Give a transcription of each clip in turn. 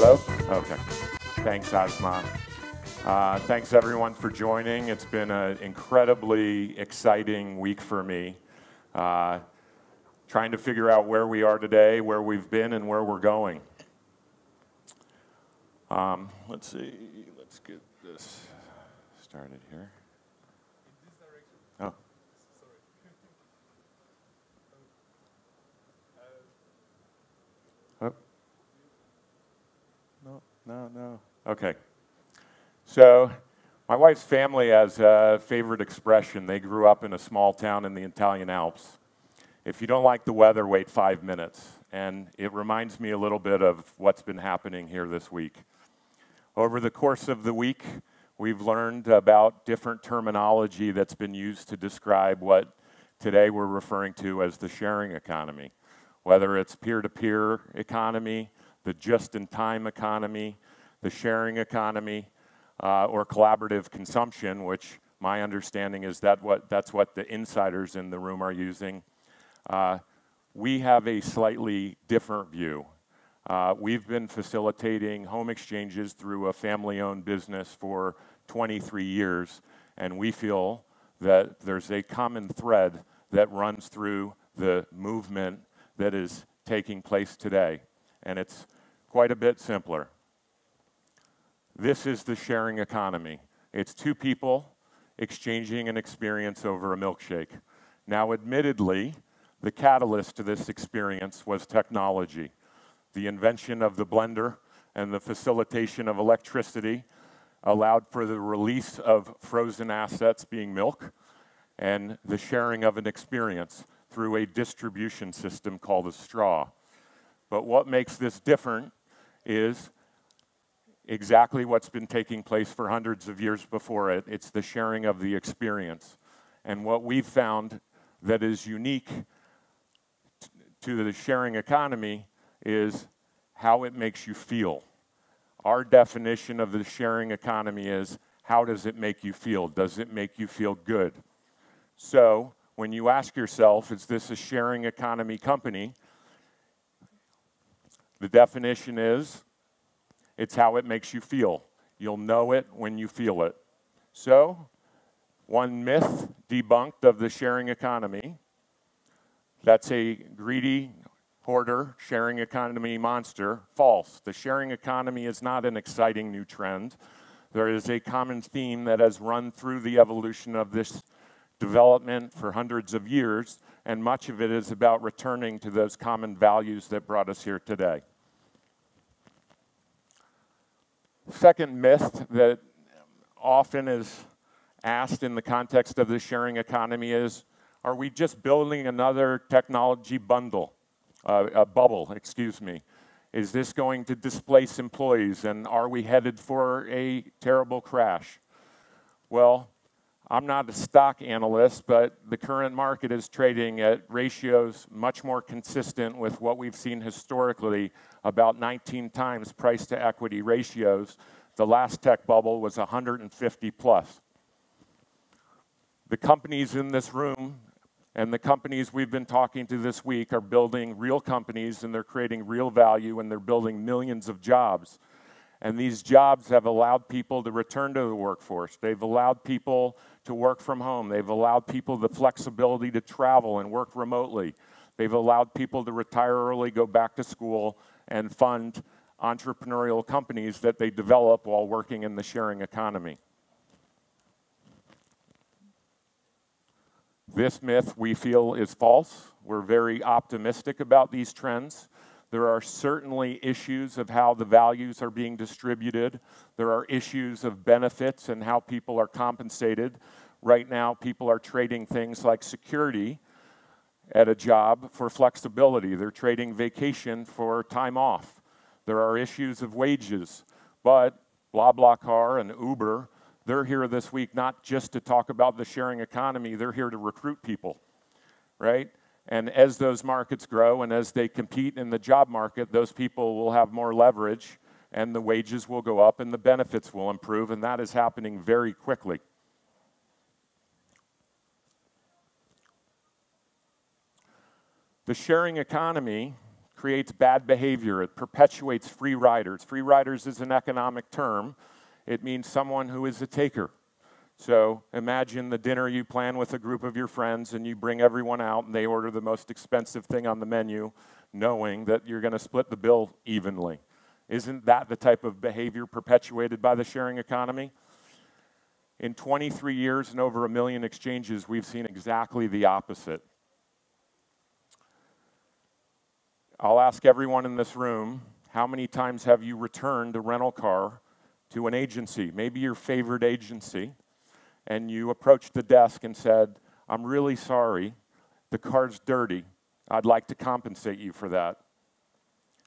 Hello? Okay. Thanks, Asma. Uh, thanks, everyone, for joining. It's been an incredibly exciting week for me. Uh, trying to figure out where we are today, where we've been, and where we're going. Um, let's see. Let's get this started here. No, no. Okay. So, my wife's family has a favorite expression. They grew up in a small town in the Italian Alps. If you don't like the weather, wait five minutes. And it reminds me a little bit of what's been happening here this week. Over the course of the week, we've learned about different terminology that's been used to describe what today we're referring to as the sharing economy. Whether it's peer to peer economy, the just in time economy, the sharing economy, uh, or collaborative consumption, which my understanding is that what, that's what the insiders in the room are using. Uh, we have a slightly different view. Uh, we've been facilitating home exchanges through a family owned business for 23 years, and we feel that there's a common thread that runs through the movement that is taking place today. And it's quite a bit simpler. This is the sharing economy. It's two people exchanging an experience over a milkshake. Now, admittedly, the catalyst to this experience was technology. The invention of the blender and the facilitation of electricity allowed for the release of frozen assets being milk and the sharing of an experience through a distribution system called a straw. But what makes this different is exactly what's been taking place for hundreds of years before it. It's the sharing of the experience. And what we've found that is unique to the sharing economy is how it makes you feel. Our definition of the sharing economy is how does it make you feel? Does it make you feel good? So, when you ask yourself, is this a sharing economy company? The definition is it's how it makes you feel. You'll know it when you feel it. So, one myth debunked of the sharing economy that's a greedy hoarder sharing economy monster. False. The sharing economy is not an exciting new trend. There is a common theme that has run through the evolution of this development for hundreds of years, and much of it is about returning to those common values that brought us here today. Second myth that often is asked in the context of the sharing economy is are we just building another technology bundle, uh, a bubble, excuse me? Is this going to displace employees and are we headed for a terrible crash? Well, I'm not a stock analyst, but the current market is trading at ratios much more consistent with what we've seen historically, about 19 times price to equity ratios. The last tech bubble was 150 plus. The companies in this room and the companies we've been talking to this week are building real companies and they're creating real value and they're building millions of jobs. And these jobs have allowed people to return to the workforce. They've allowed people to work from home. They've allowed people the flexibility to travel and work remotely. They've allowed people to retire early, go back to school, and fund entrepreneurial companies that they develop while working in the sharing economy. This myth we feel is false. We're very optimistic about these trends. There are certainly issues of how the values are being distributed. There are issues of benefits and how people are compensated. Right now, people are trading things like security at a job for flexibility. They're trading vacation for time off. There are issues of wages. But BlaBlaCar and Uber, they're here this week not just to talk about the sharing economy, they're here to recruit people, right? And as those markets grow and as they compete in the job market, those people will have more leverage and the wages will go up and the benefits will improve, and that is happening very quickly. The sharing economy creates bad behavior. It perpetuates free riders. Free riders is an economic term. It means someone who is a taker. So imagine the dinner you plan with a group of your friends and you bring everyone out and they order the most expensive thing on the menu, knowing that you're going to split the bill evenly. Isn't that the type of behavior perpetuated by the sharing economy? In 23 years and over a million exchanges, we've seen exactly the opposite. I'll ask everyone in this room how many times have you returned a rental car to an agency, maybe your favorite agency, and you approached the desk and said, I'm really sorry, the car's dirty. I'd like to compensate you for that.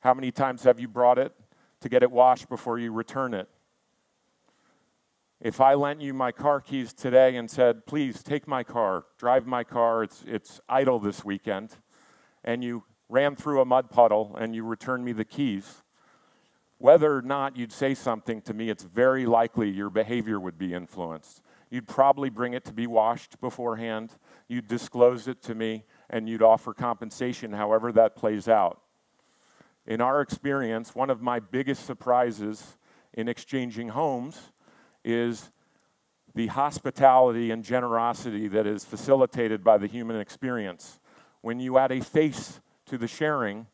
How many times have you brought it to get it washed before you return it? If I lent you my car keys today and said, please take my car, drive my car, it's, it's idle this weekend, and you ran through a mud puddle and you returned me the keys, whether or not you'd say something to me, it's very likely your behavior would be influenced. You'd probably bring it to be washed beforehand. You'd disclose it to me, and you'd offer compensation, however that plays out. In our experience, one of my biggest surprises in exchanging homes is the hospitality and generosity that is facilitated by the human experience. When you add a face to the sharing,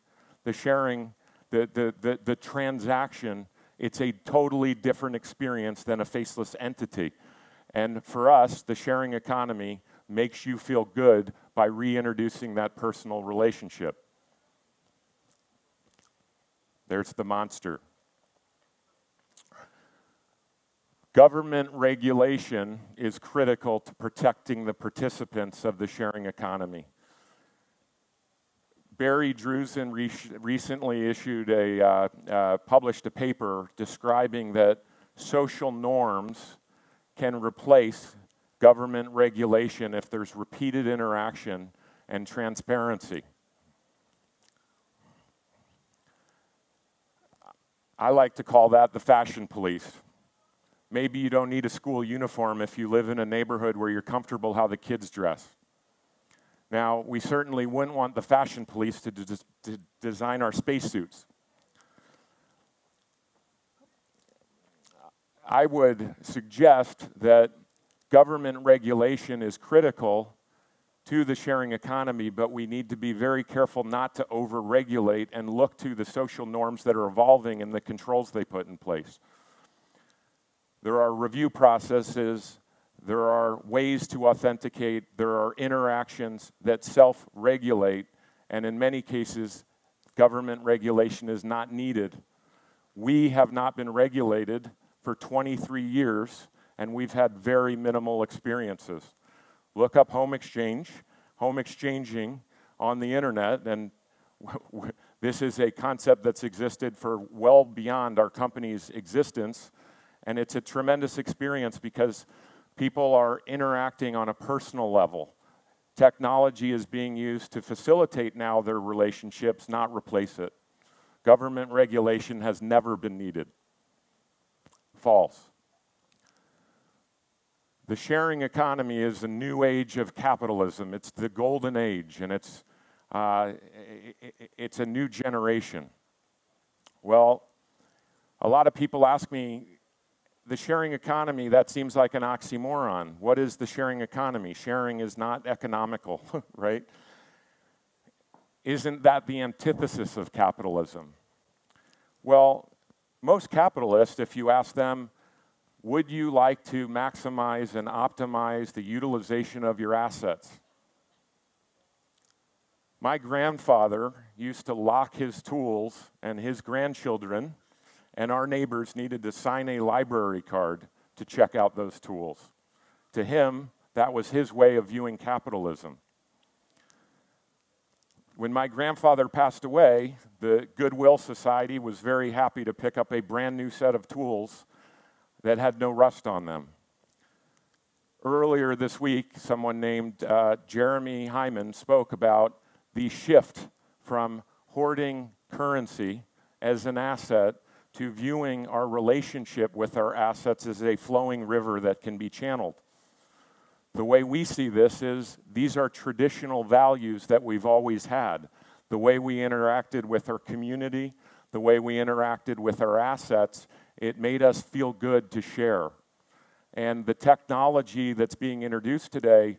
the sharing, the, the, the, the transaction, it's a totally different experience than a faceless entity. And for us, the sharing economy makes you feel good by reintroducing that personal relationship. There's the monster. Government regulation is critical to protecting the participants of the sharing economy. Barry Drusen re recently issued a, uh, uh, published a paper describing that social norms can replace government regulation if there's repeated interaction and transparency. I like to call that the fashion police. Maybe you don't need a school uniform if you live in a neighborhood where you're comfortable how the kids dress. Now, we certainly wouldn't want the fashion police to, de to design our spacesuits. I would suggest that government regulation is critical to the sharing economy, but we need to be very careful not to over-regulate and look to the social norms that are evolving and the controls they put in place. There are review processes, there are ways to authenticate, there are interactions that self-regulate, and in many cases, government regulation is not needed. We have not been regulated for 23 years, and we've had very minimal experiences. Look up home exchange, home exchanging on the internet, and this is a concept that's existed for well beyond our company's existence, and it's a tremendous experience because people are interacting on a personal level. Technology is being used to facilitate now their relationships, not replace it. Government regulation has never been needed false. The sharing economy is a new age of capitalism. It's the golden age, and it's, uh, it's a new generation. Well, a lot of people ask me, the sharing economy, that seems like an oxymoron. What is the sharing economy? Sharing is not economical, right? Isn't that the antithesis of capitalism? Well, most capitalists, if you ask them, would you like to maximize and optimize the utilization of your assets? My grandfather used to lock his tools, and his grandchildren and our neighbors needed to sign a library card to check out those tools. To him, that was his way of viewing capitalism. When my grandfather passed away, the Goodwill Society was very happy to pick up a brand new set of tools that had no rust on them. Earlier this week, someone named uh, Jeremy Heimans spoke about the shift from hoarding currency as an asset to viewing our relationship with our assets as a flowing river that can be channeled. The way we see this is these are traditional values that we've always had. the way we interacted with our community, the way we interacted with our assets, it made us feel good to share. And the technology that's being introduced today,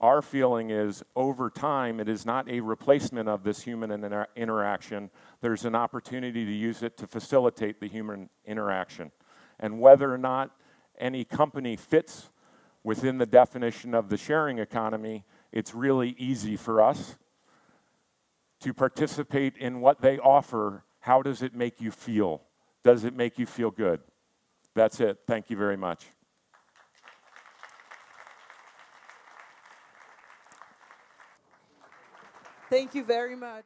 our feeling is over time, it is not a replacement of this human inter- interaction. There's an opportunity to use it to facilitate the human interaction. And whether or not any company fits within the definition of the sharing economy, it's really easy for us to participate in what they offer. How does it make you feel? Does it make you feel good? That's it. Thank you very much. Thank you very much.